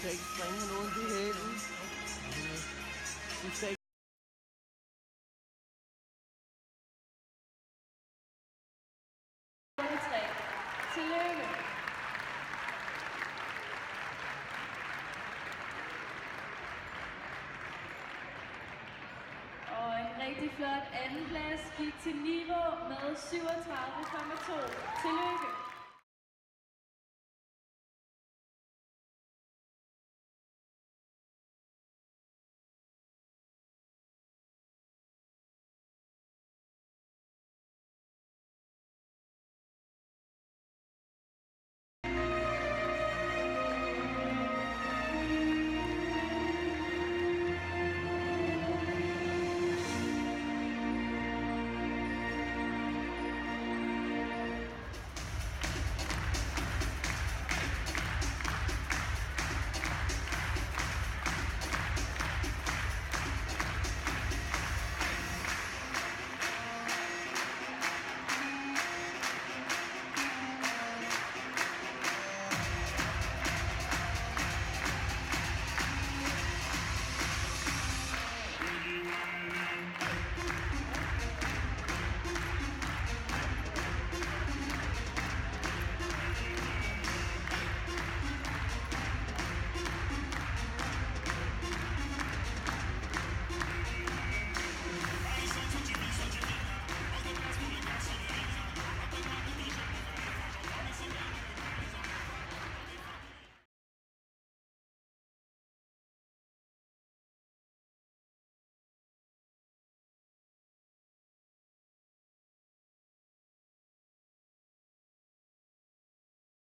skal ikke springe nogen i hælen. Du skal ikke. Tillykke. Og en rigtig flot andenplads gik til Niro med 37,2. Tillykke.